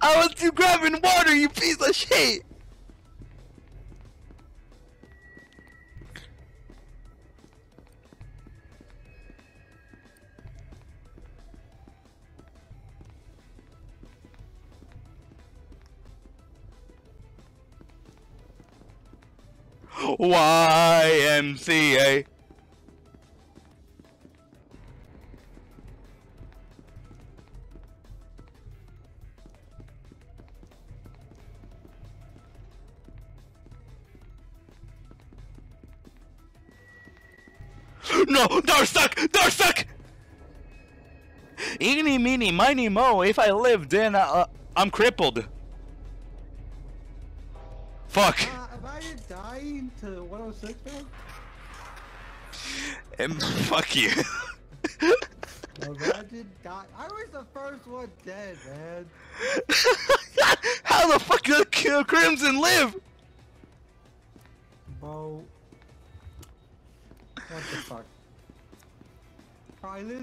I was you grabbing water, you piece of shit. YMCA. No, door stuck. Eeny, meeny, miny, mo. If I live, then uh, I'm crippled. Fuck. Uh, am I dying to 106, man? And fuck you. Imagine die. I was the first one dead, man. How the fuck did K- Crimson live? Bro. What the fuck? I literally